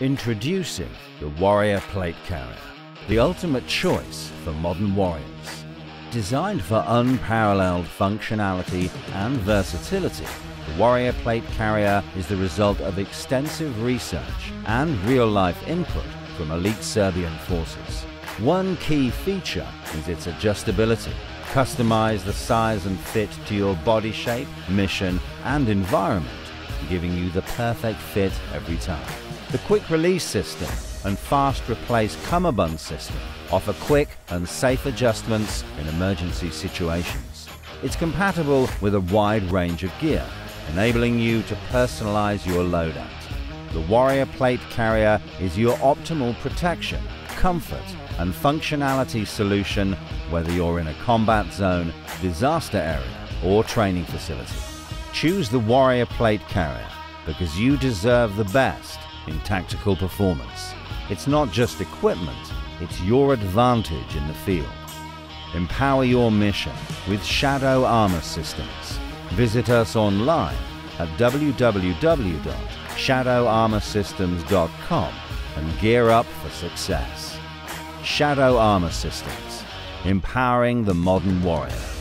Introducing the Warrior Plate Carrier, the ultimate choice for modern warriors. Designed for unparalleled functionality and versatility, the Warrior Plate Carrier is the result of extensive research and real-life input from elite Serbian forces. One key feature is its adjustability. Customize the size and fit to your body shape, mission, and environment, giving you the perfect fit every time. The quick release system and fast replace cummerbund system offer quick and safe adjustments in emergency situations. It's compatible with a wide range of gear, enabling you to personalize your loadout. The Warrior Plate Carrier is your optimal protection, comfort, and functionality solution whether you're in a combat zone, disaster area, or training facility. Choose the Warrior Plate Carrier because you deserve the best in tactical performance. It's not just equipment, it's your advantage in the field. Empower your mission with Shadow Armor Systems. Visit us online at www.shadowarmorsystems.com and gear up for success. Shadow Armor Systems, empowering the modern warrior.